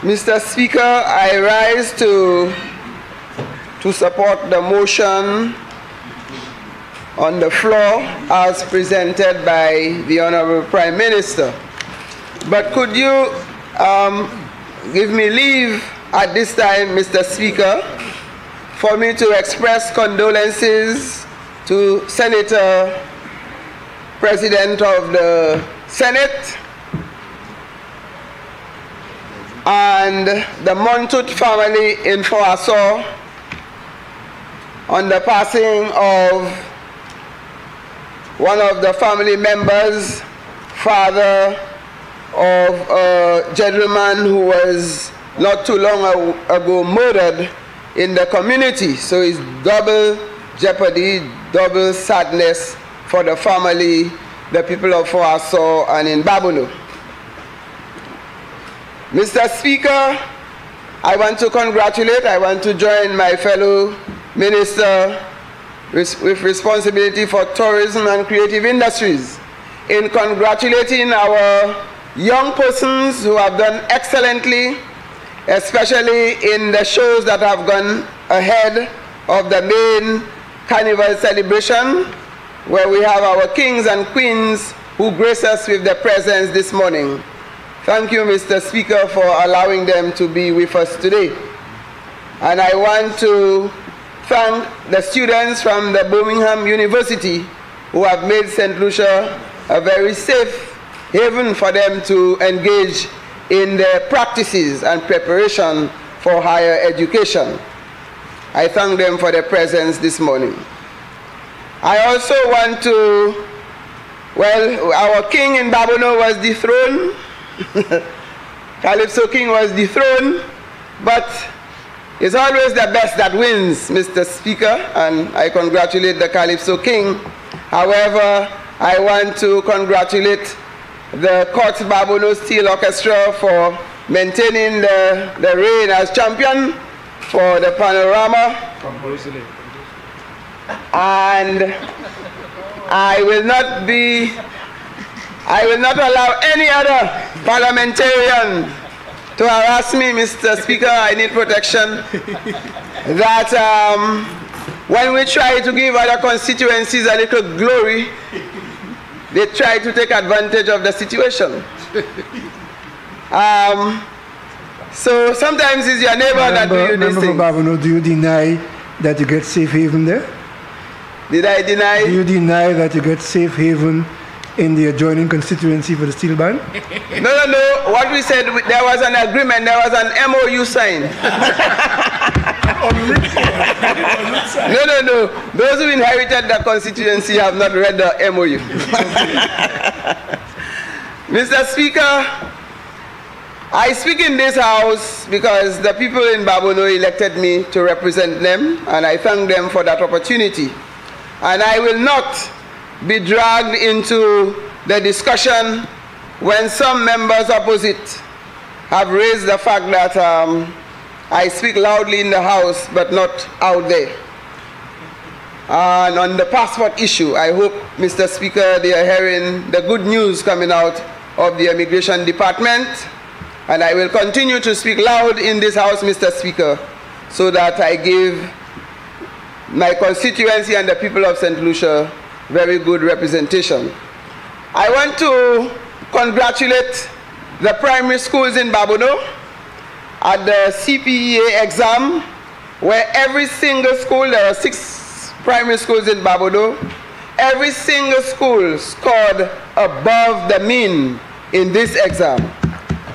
Mr. Speaker, I rise to, to support the motion on the floor as presented by the Honorable Prime Minister. But could you um, give me leave at this time, Mr. Speaker, for me to express condolences to Senator, President of the Senate, and the Montut family in Fond Assor on the passing of one of the family members, father of a gentleman who was not too long ago murdered in the community. So it's double jeopardy, double sadness for the family, the people of Fond Assor and in Babonneau. Mr. Speaker, I want to congratulate, I want to join my fellow minister with responsibility for tourism and creative industries in congratulating our young persons who have done excellently, especially in the shows that have gone ahead of the main carnival celebration, where we have our kings and queens who grace us with their presence this morning. Thank you, Mr. Speaker, for allowing them to be with us today. And I want to thank the students from the Birmingham University who have made St. Lucia a very safe haven for them to engage in their practices and preparation for higher education. I thank them for their presence this morning. I also want to, well, our king in Babonneau was dethroned Calypso King was dethroned, but it's always the best that wins, Mr. Speaker, and I congratulate the Calypso King. However, I want to congratulate the Court Babonneau Steel Orchestra for maintaining the, the reign as champion for the panorama. And I will not be I will not allow any other parliamentarian to harass me, Mr. Speaker. I need protection. that um, when we try to give other constituencies a little glory, they try to take advantage of the situation. Um, so sometimes it's your neighbor member, that do you this thing. Babonneau, do you deny that you get safe haven there? Did I deny? Do you deny that you get safe haven in the adjoining constituency for the steel band? No, no, no. What we said, there was an agreement, there was an MOU signed. no, no, no. Those who inherited the constituency have not read the MOU. Mr. Speaker, I speak in this house because the people in Babonneau elected me to represent them, and I thank them for that opportunity. And I will not be dragged into the discussion when some members opposite have raised the fact that um, I speak loudly in the House but not out there. And on the passport issue, I hope, Mr. Speaker, they are hearing the good news coming out of the Immigration Department. And I will continue to speak loud in this House, Mr. Speaker, so that I give my constituency and the people of St. Lucia very good representation. I want to congratulate the primary schools in Babonneau at the CPEA exam, where every single school, there are six primary schools in Babonneau, every single school scored above the mean in this exam.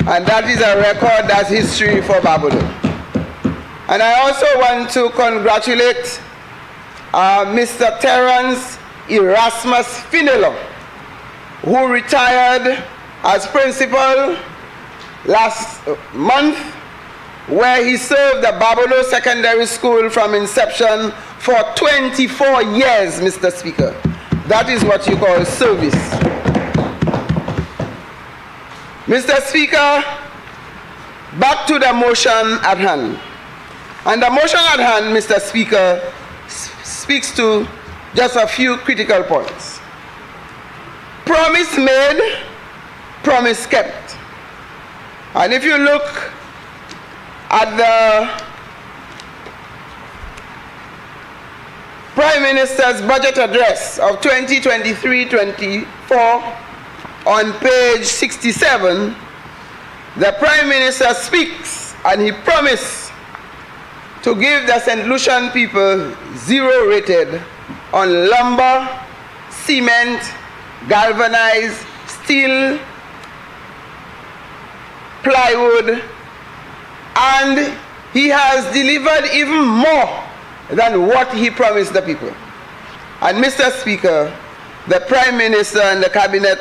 And that is a record, that's history for Babonneau. And I also want to congratulate uh, Mr. Terence Erasmus Finelo, who retired as principal last month, where he served the Babonneau Secondary School from inception for 24 years, Mr. Speaker. That is what you call service. Mr. Speaker, back to the motion at hand. And the motion at hand, Mr. Speaker, speaks to just a few critical points. Promise made, promise kept. And if you look at the Prime Minister's budget address of 2023-24 on page 67, the Prime Minister speaks and he promised to give the St. Lucian people zero rated on lumber, cement, galvanized, steel, plywood, and he has delivered even more than what he promised the people. And Mr. Speaker, the Prime Minister and the Cabinet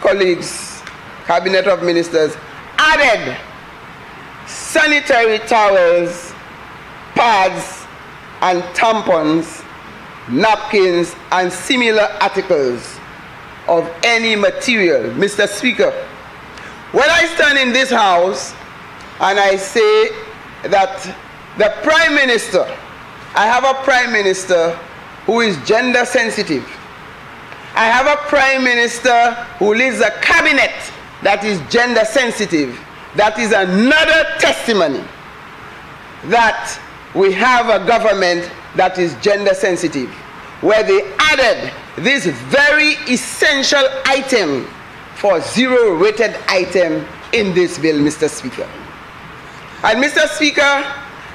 colleagues, Cabinet of Ministers, added sanitary towels, pads, and tampons, napkins, and similar articles of any material. Mr. Speaker, when I stand in this house and I say that the Prime Minister, I have a Prime Minister who is gender sensitive. I have a Prime Minister who leads a cabinet that is gender sensitive. That is another testimony that we have a government that is gender sensitive, where they added this very essential item for zero rated item in this bill, Mr. Speaker. And Mr. Speaker,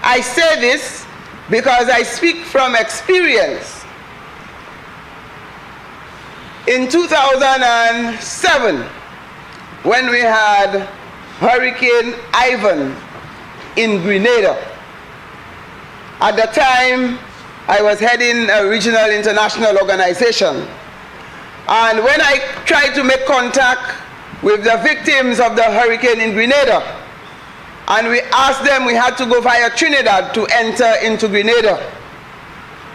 I say this because I speak from experience. In 2007, when we had Hurricane Ivan in Grenada, at the time I was heading a regional international organization. And when I tried to make contact with the victims of the hurricane in Grenada, and we asked them, we had to go via Trinidad to enter into Grenada.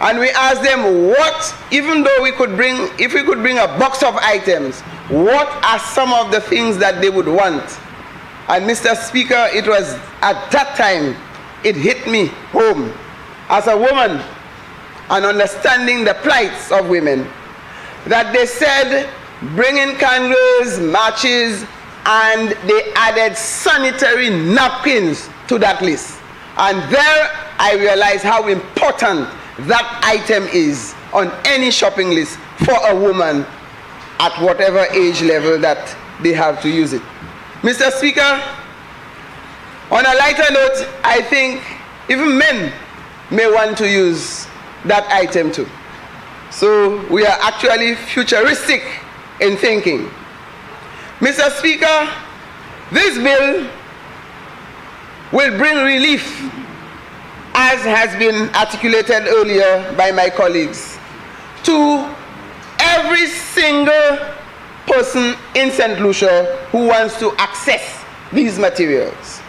And we asked them what, even though we could bring, if we could bring a box of items, what are some of the things that they would want? And Mr. Speaker, it was at that time, it hit me home as a woman and understanding the plights of women that they said bringing candles, matches, and they added sanitary napkins to that list. And there I realized how important that item is on any shopping list for a woman at whatever age level that they have to use it. Mr. Speaker, on a lighter note, I think even men may want to use that item too. So we are actually futuristic in thinking. Mr. Speaker, this bill will bring relief, as has been articulated earlier by my colleagues, to every single person in St. Lucia who wants to access these materials.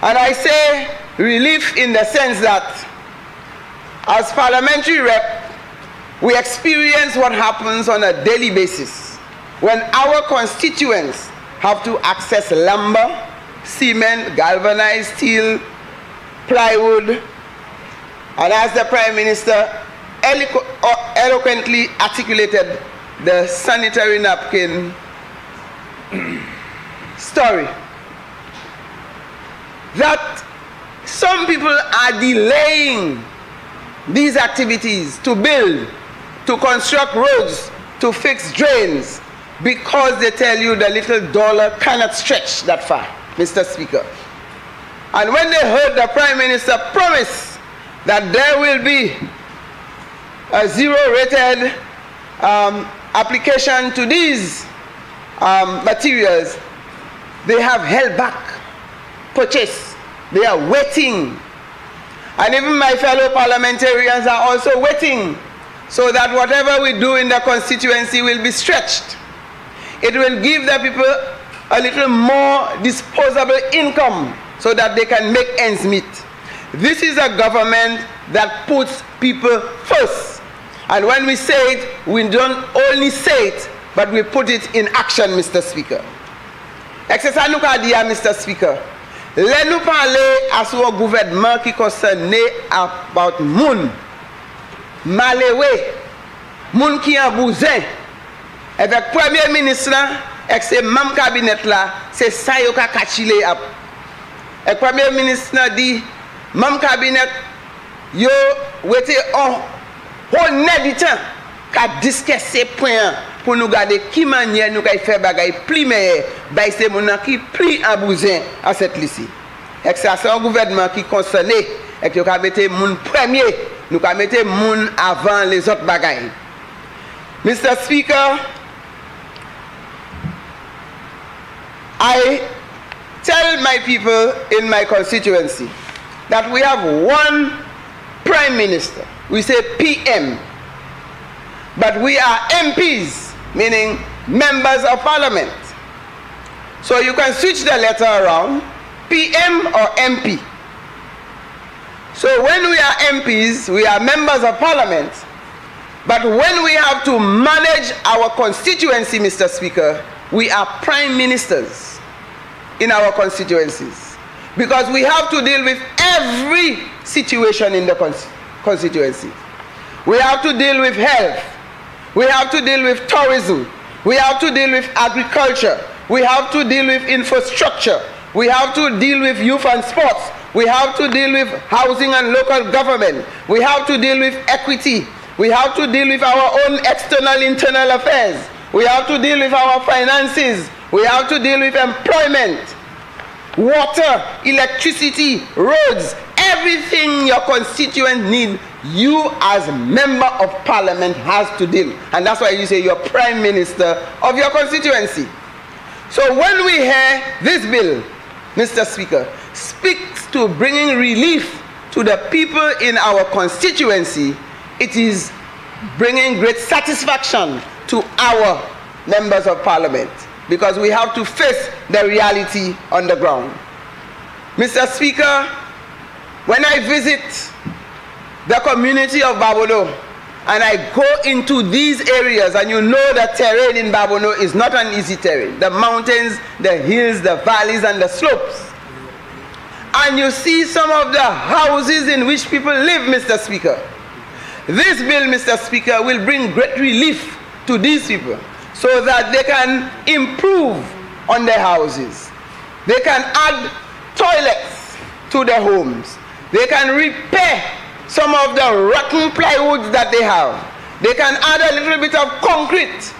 And I say relief in the sense that as parliamentary rep, we experience what happens on a daily basis when our constituents have to access lumber, cement, galvanized steel, plywood, and as the Prime Minister eloqu uh, eloquently articulated the sanitary napkin story, that some people are delaying these activities to build, to construct roads, to fix drains, because they tell you the little dollar cannot stretch that far, Mr. Speaker. And when they heard the Prime Minister promise that there will be a zero rated um, application to these um, materials, they have held back purchase. They are waiting and even my fellow parliamentarians are also waiting so that whatever we do in the constituency will be stretched. It will give the people a little more disposable income so that they can make ends meet. This is a government that puts people first. And when we say it, we don't only say it, but we put it in action, Mr. Speaker. Exercise Mr. Speaker. Lè nou pale aswa gouvedman ki konsene apout moun, malewe, moun ki an bouzen, evek premier minis lan, ek se mam kabinet la, se sa yo ka kachile ap. Ek premier minis lan di, mam kabinet yo wete on, on ne ditan, ka diske se preyan. pou nou gade ki manye nou kay fè bagay pli meye, bay se moun an ki pli abouzen an set lisi. Ek sa son gouvernement ki konsene, ek yo ka mette moun premye, nou ka mette moun avan les ot bagay. Mr. Speaker, I tell my people in my constituency that we have one prime minister. We say PM, but we are MPs. Meaning members of parliament. So you can switch the letter around, PM or MP. So when we are MPs, we are members of parliament. But when we have to manage our constituency, Mr. Speaker, we are prime ministers in our constituencies because we have to deal with every situation in the constituency. We have to deal with health. We have to deal with tourism. We have to deal with agriculture. We have to deal with infrastructure. We have to deal with youth and sports. We have to deal with housing and local government. We have to deal with equity. We have to deal with our own external internal affairs. We have to deal with our finances. We have to deal with employment, water, electricity, roads, everything your constituent need, you as member of parliament has to deal. And that's why you say you're prime minister of your constituency. So when we hear this bill, Mr. Speaker, speaks to bringing relief to the people in our constituency, it is bringing great satisfaction to our members of parliament because we have to face the reality on the ground. Mr. Speaker, when I visit the community of Babonneau and I go into these areas, and you know the terrain in Babonneau is not an easy terrain the mountains, the hills, the valleys, and the slopes. And you see some of the houses in which people live, Mr. Speaker. This bill, Mr. Speaker, will bring great relief to these people so that they can improve on their houses. They can add toilets to their homes. They can repair some of the rotten plywoods that they have. They can add a little bit of concrete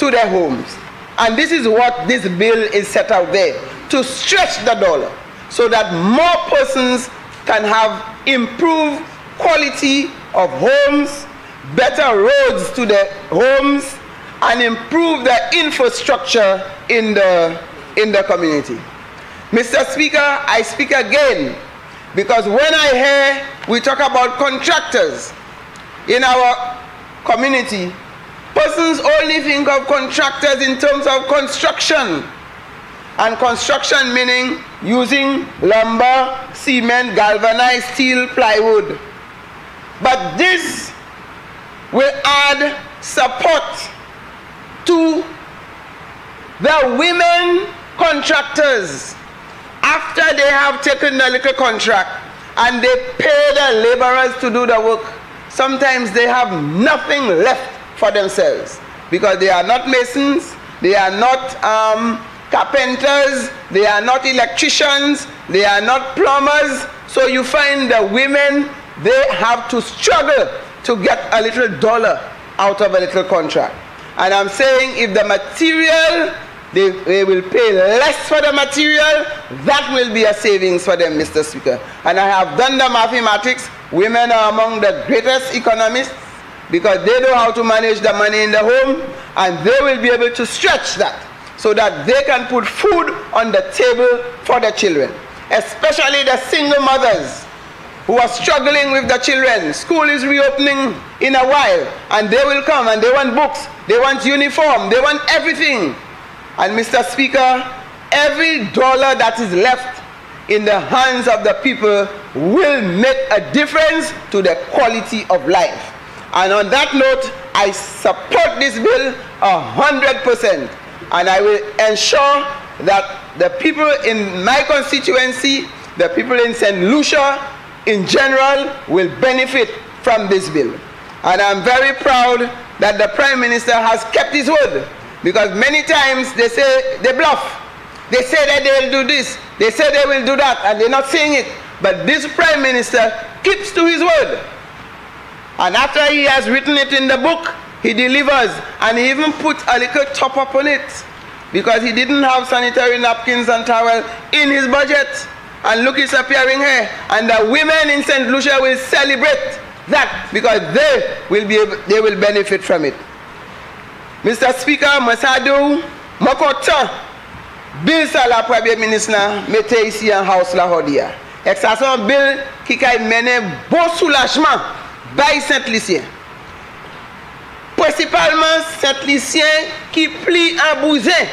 to their homes. And this is what this bill is set out there to stretch the dollar so that more persons can have improved quality of homes, better roads to their homes, and improve the infrastructure in the, in the community. Mr. Speaker, I speak again because when I hear we talk about contractors in our community, persons only think of contractors in terms of construction. And construction meaning using lumber, cement, galvanized steel, plywood. But this will add support to the women contractors after they have taken the little contract and they pay the laborers to do the work. Sometimes they have nothing left for themselves because they are not masons, they are not um, carpenters, they are not electricians, they are not plumbers. So you find the women, they have to struggle to get a little dollar out of a little contract. And I'm saying if the material, they, they, will pay less for the material, that will be a savings for them, Mr. Speaker. And I have done the mathematics. Women are among the greatest economists because they know how to manage the money in the home and they will be able to stretch that so that they can put food on the table for the children, especially the single mothers who are struggling with the children. School is reopening in a while, and they will come and they want books, they want uniform, they want everything. And Mr. Speaker, every dollar that is left in the hands of the people will make a difference to the quality of life. And on that note, I support this bill hundred percent, and I will ensure that the people in my constituency, the people in St. Lucia, in general will benefit from this bill. And I'm very proud that the Prime Minister has kept his word because many times they say they bluff. They say that they will do this, they say they will do that, and they're not saying it. But this prime minister keeps to his word. And after he has written it in the book, he delivers. And he even put a little top up on it. Because he didn't have sanitary napkins and towel in his budget. And look, it's appearing here. And the women in St. Lucia will celebrate that because they will, be they will benefit from it. Mr. Speaker, mwen sa dou, mwen kontan, bil sa la premye minis nan, mette isi an house la hodi ya. Ek sa son bil ki kay mene bon soulajman bayi Saint-Lycien. Presipalman Saint-Lycien ki pli ambouzen.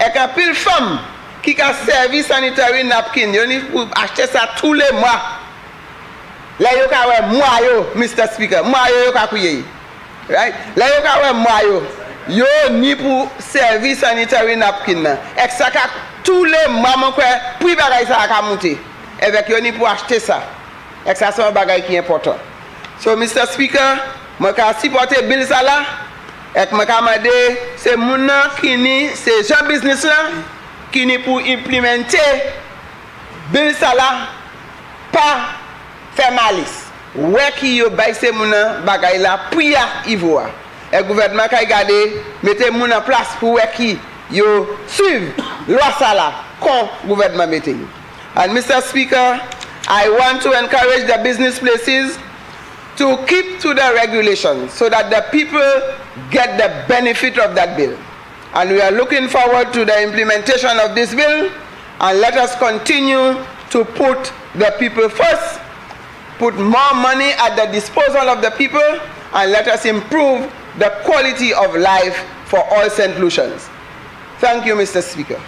Ek an pil fom ki ka servi sanitary napkin. Yo ni pou achete sa tou le mwa. La yo ka we mwa yo, Mr. Speaker. Mwa yo yo ka kouye yi. Right? La yo ka wè mwa yo, yo ni pou servis sanitary napkin nan. Ek sa ka tou le maman kwe pri bagay sa ka a monte. Evek yo ni pou achete sa. Ek sa son bagay ki important. So Mr. Speaker, mwen ka sipote bil sa la. Ek mwen ka mwede se moun nan ki ni, se jan biznis lan, ki ni pou implemente bil sa la pa fè malis. wè ki yo bay se mounan bagay la pou priya ivoa. E gouvernement kay gade, mette mounan plas pou wè ki yo suiv lwa sa la kon gouvernement mette yo. And Mr. Speaker, I want to encourage the business places to keep to the regulations so that the people get the benefit of that bill. And we are looking forward to the implementation of this bill and let us continue to put the people first put more money at the disposal of the people, and let us improve the quality of life for all St. Lucians. Thank you, Mr. Speaker.